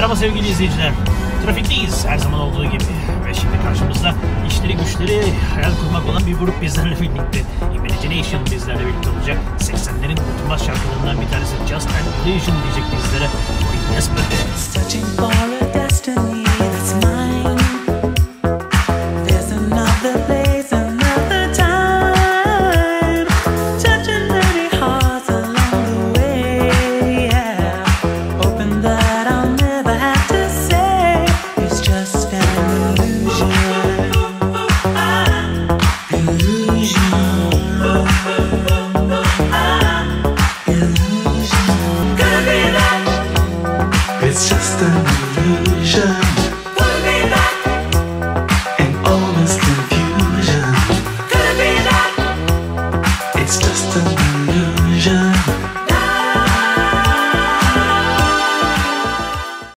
Merhaba sevgili izleyiciler. Trafikteyiz her zaman olduğu gibi. Ve şimdi karşımızda işleri güçleri hayal kurmak olan bir grup bizlerle birlikte. Imagination bizlerle birlikte olacak. 80'lerin unutulmaz şarkılarından bir tanesi Just Illusion diyecek bizlere. Queen Yesterday. Illusion.